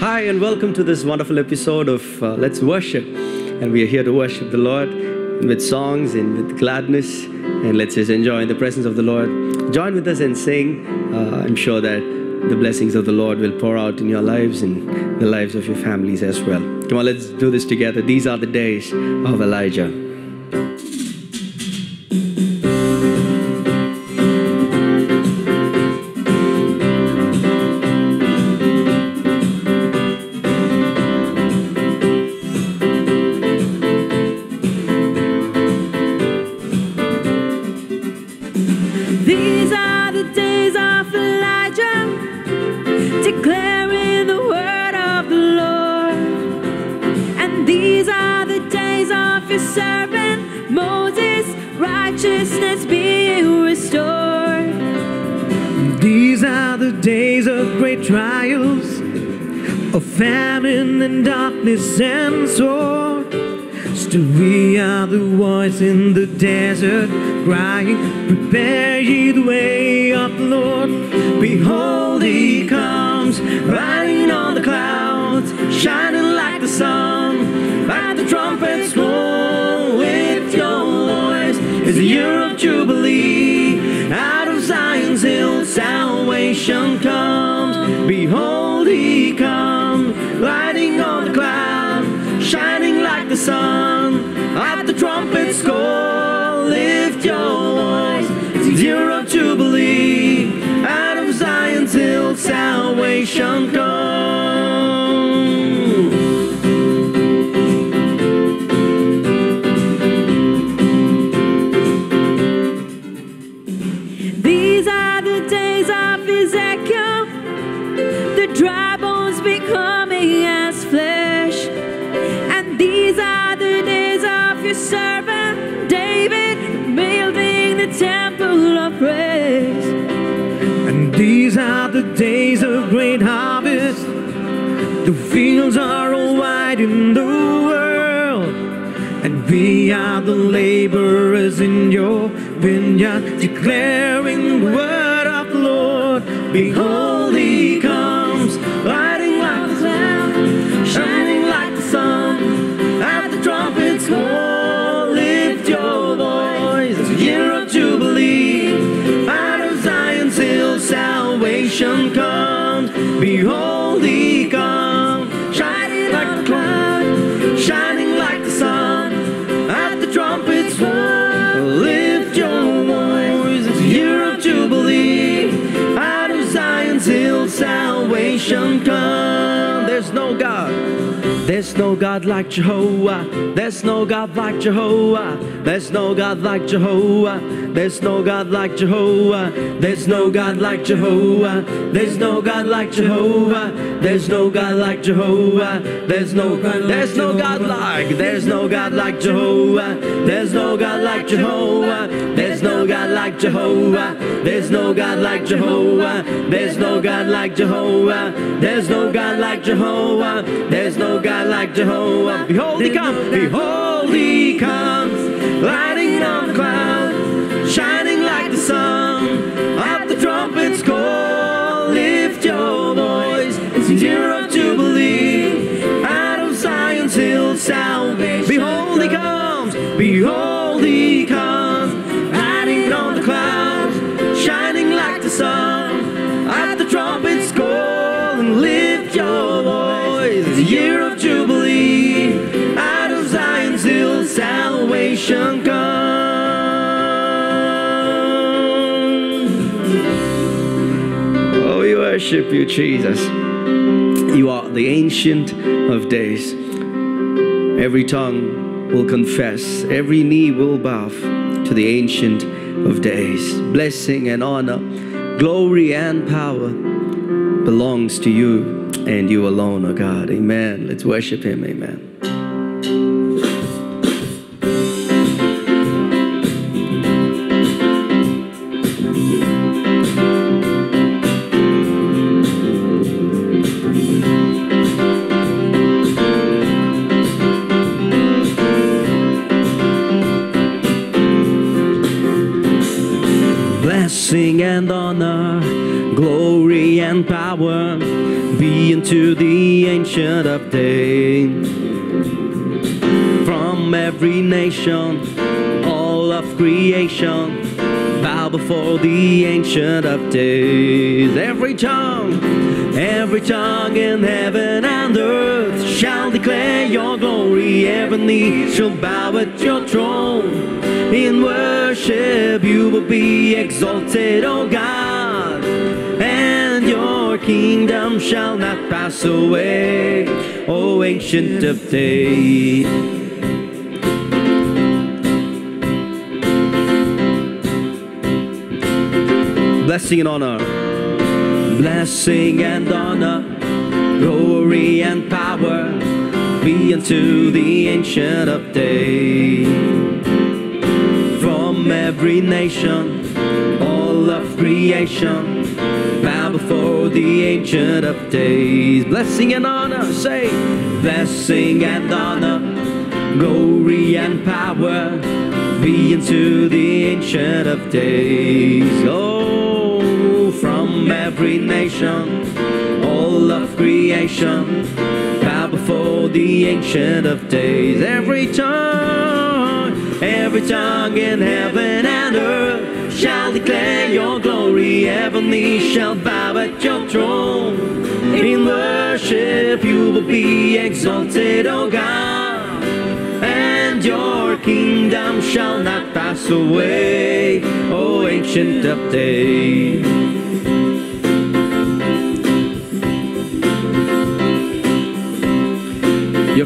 Hi, and welcome to this wonderful episode of uh, Let's Worship. And we are here to worship the Lord with songs and with gladness. And let's just enjoy in the presence of the Lord. Join with us and sing. Uh, I'm sure that the blessings of the Lord will pour out in your lives and the lives of your families as well. Come on, let's do this together. These are the days of Elijah. Sword. Still, we are the voice in the desert, crying, Prepare ye the way of the Lord. Behold, he comes, riding on the clouds, shining like the sun. At the trumpet's call, with your voice is the year of Jubilee. Out of Zion's hill, salvation comes. Behold, he comes, sun. At the trumpet's call, lift your voice. The year of Jubilee. Out of Zion's hill, salvation comes. speak There's no God like Jehovah. There's no God like Jehovah. There's no God like Jehovah. There's no God like Jehovah. There's no God like Jehovah. There's no God like Jehovah. There's no God like Jehovah. There's no. There's no God like. There's no God like Jehovah. There's no God like Jehovah. No God like Jehovah. There's no God like Jehovah. There's no God like Jehovah. There's no God like Jehovah. There's no God like Jehovah. Behold, he comes. Behold, he comes. Riding on the cloud, shining like the sun. At the trumpet's call, lift your voice. It's the year worship you, Jesus. You are the ancient of days. Every tongue will confess, every knee will bow to the ancient of days. Blessing and honor, glory and power belongs to you and you alone, O God. Amen. Let's worship Him. Amen. Blessing and honor, glory and power be unto the Ancient of Days. From every nation, all of creation, bow before the Ancient of Days. Every tongue, every tongue in heaven and earth shall declare your glory. Every knee shall bow at your throne. In worship, you will be exalted, O God, and your kingdom shall not pass away, O Ancient of Days. Blessing and honor, blessing and honor, glory and power be unto the Ancient of Days. Nation, all of creation, bow before the Ancient of Days. Blessing and honor, say, blessing and honor, glory and power be unto the Ancient of Days. Oh, from every nation, all of creation, bow before the Ancient of Days. Every tongue, every tongue in heaven and earth shall declare your glory. Every knee shall bow at your throne. In worship, you will be exalted, O God, and your kingdom shall not pass away, O Ancient of Days.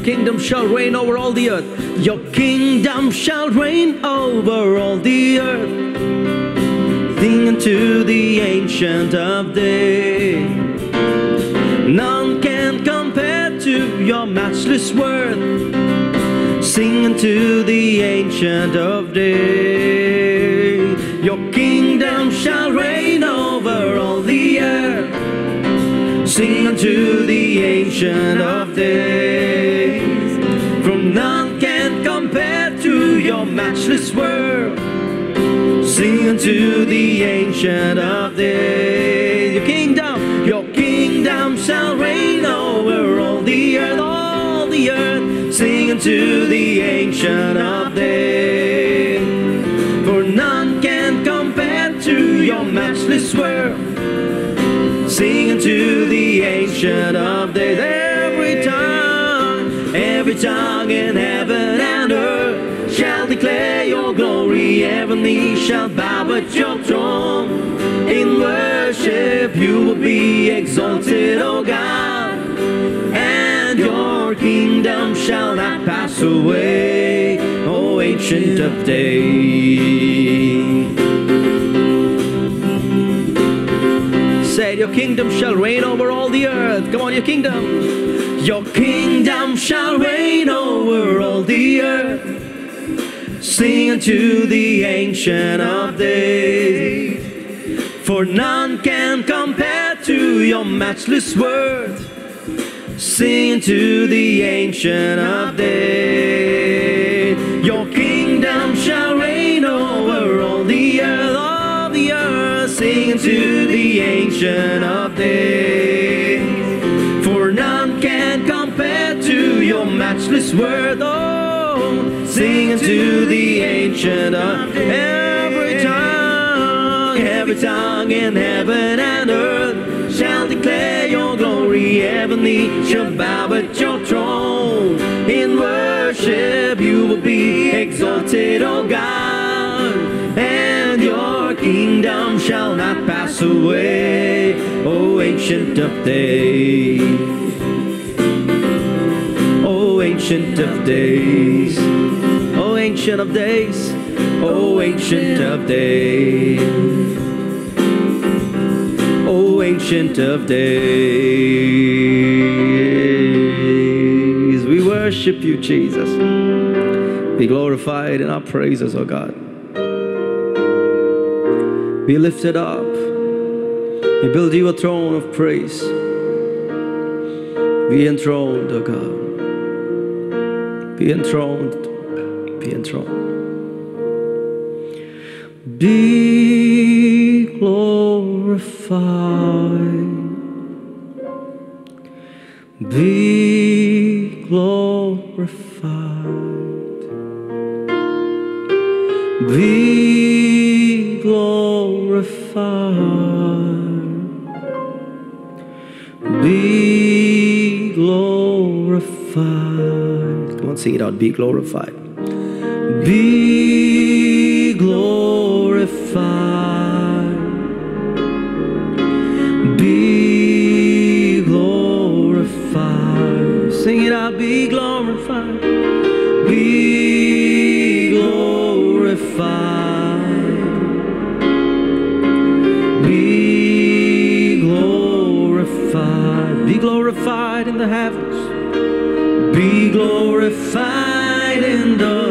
Your kingdom shall reign over all the earth. Your kingdom shall reign over all the earth. Sing unto the ancient of days. None can compare to your matchless worth. Sing unto the ancient of days. Your kingdom shall reign over all the earth. Sing unto the ancient of days. None can compare to your matchless world. Sing unto the ancient of days. Your kingdom, your kingdom shall reign over all the earth, all the earth. Sing unto the ancient of days. For none can compare to your matchless world. Sing unto the ancient of days. Every tongue, in heaven and earth shall declare your glory. Every knee shall bow at your throne. In worship, you will be exalted, O God, and your kingdom shall not pass away, O ancient of days. Said your kingdom shall reign over all the earth. Come on, your kingdom. Your kingdom shall reign over all the earth. Sing unto the ancient of days. For none can compare to your matchless worth. Sing to the ancient of days. Your kingdom shall reign over all the earth, all the earth. Sing to the ancient of days. Matchless worth. Oh, sing to the ancient of every tongue, every tongue in heaven and earth shall declare your glory. Knee shall bow at your throne. In worship, you will be exalted, O God, and your kingdom shall not pass away, O ancient of days. Ancient of days, O ancient of days, O ancient of days, O ancient of days. We worship you, Jesus. Be glorified in our praises, O God. Be lifted up. We build you a throne of praise. Be enthroned, O God. Be enthroned. Be enthroned. Be glorified. Come on, sing it out. Be glorified. Be glorified. Be glorified. Sing it out. Be glorified. Be glorified. Be glorified. Be glorified in the heavens. Be glorified in the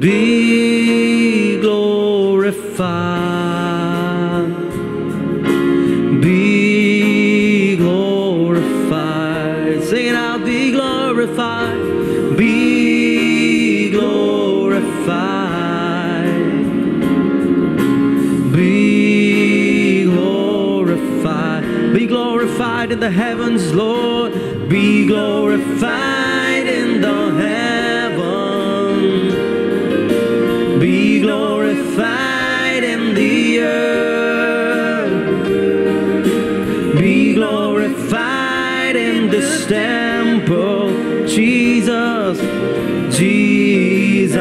Be glorified. Be glorified. Sing it out. Be glorified. Be glorified. Be glorified. Be glorified in the heavens, Lord. Be glorified this temple. Jesus, Jesus,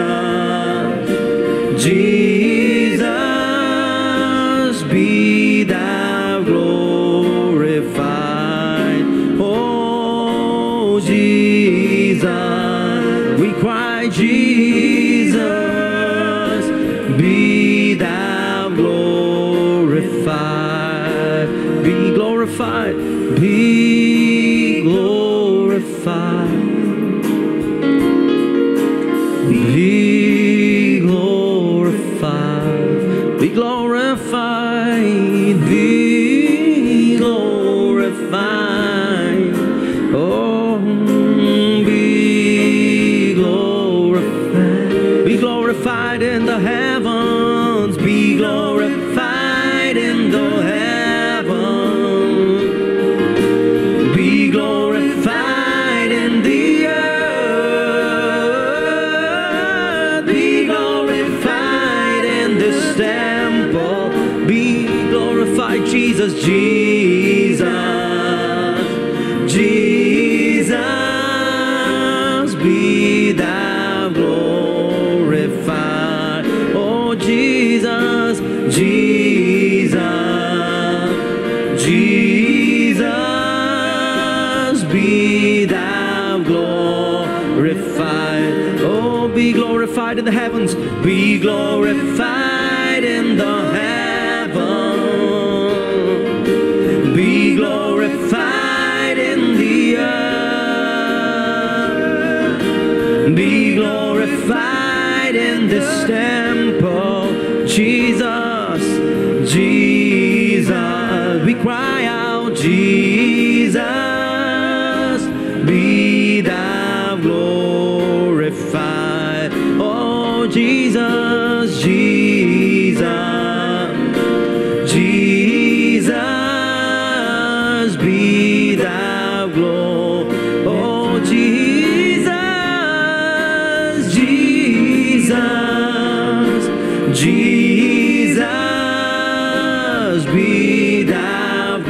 Jesus, be thou glorified. Oh, Jesus, we cry, Jesus, be thou glorified. Be glorified, be glorified. Jesus, Jesus. Be thou glorified. Oh, Jesus, Jesus. Jesus, be thou glorified. Oh, be glorified in the heavens. Be glorified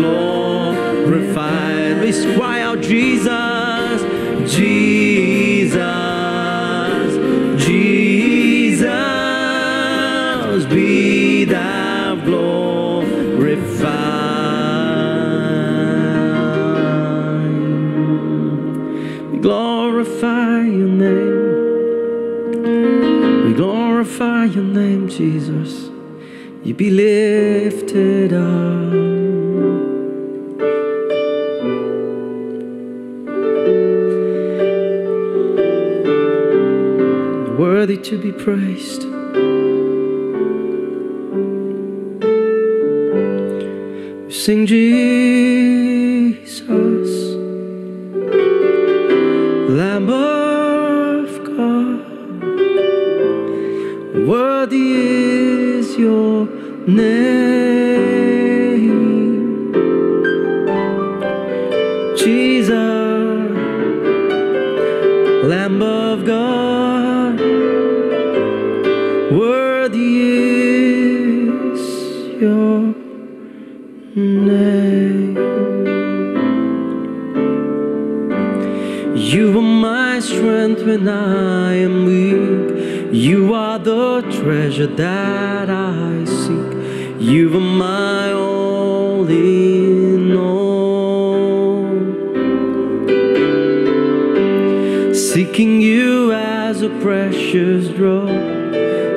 glorified. we cry out, Jesus, Jesus, Jesus, be thou glorified. We glorify your name. We glorify your name, Jesus. You be lifted up. Praised. We sing Jesus, You are the treasure that I seek. You are my all in all. Seeking you as a precious drug.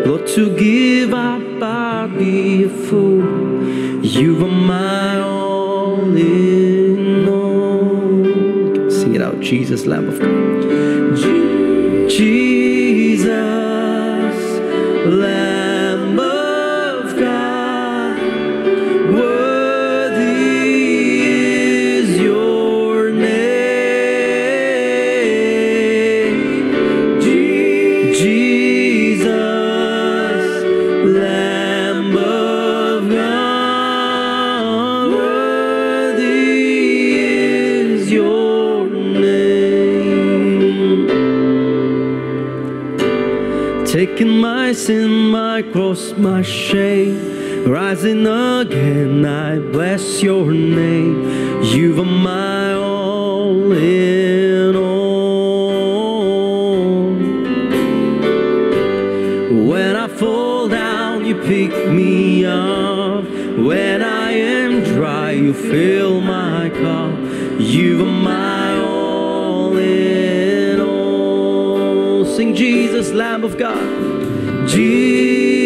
Lord, to give up, I'd be a fool. You are my all in all. Sing it out, Jesus, Lamb of God. Je- Jesus, my shame, rising again, I bless your name. You are my all in all. When I fall down, you pick me up. When I am dry, you fill my cup. You are my all in all. Sing Jesus, Lamb of God. Jesus,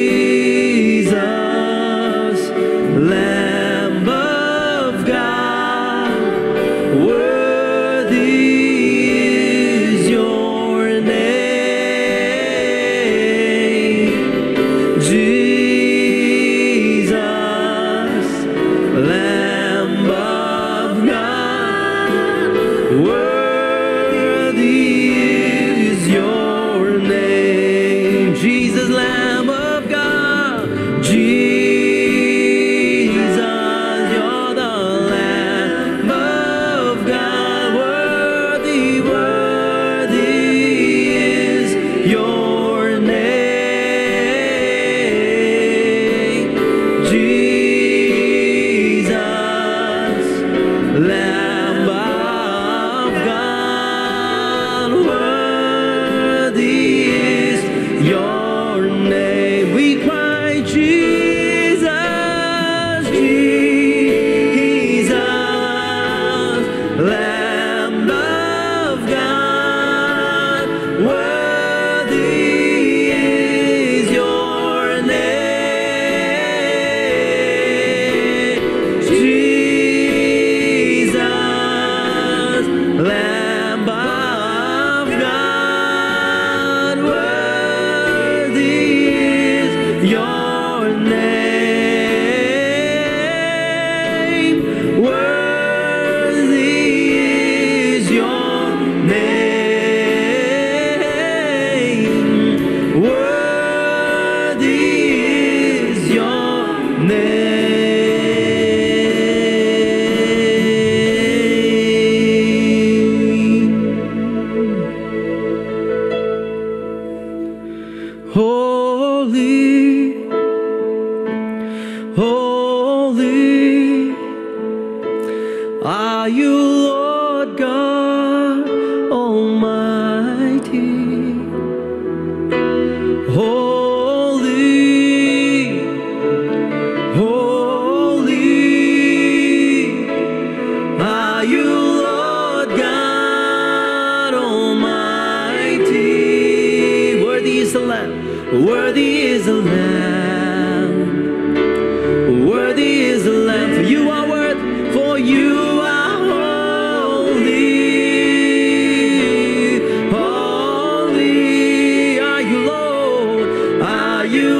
Jesus, holy are you, you.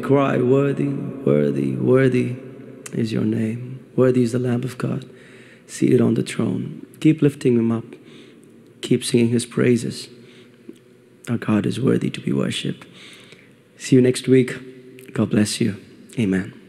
Cry, Worthy, worthy, worthy is your name. Worthy is the Lamb of God seated on the throne. Keep lifting him up. Keep singing his praises. Our God is worthy to be worshipped. See you next week. God bless you. Amen.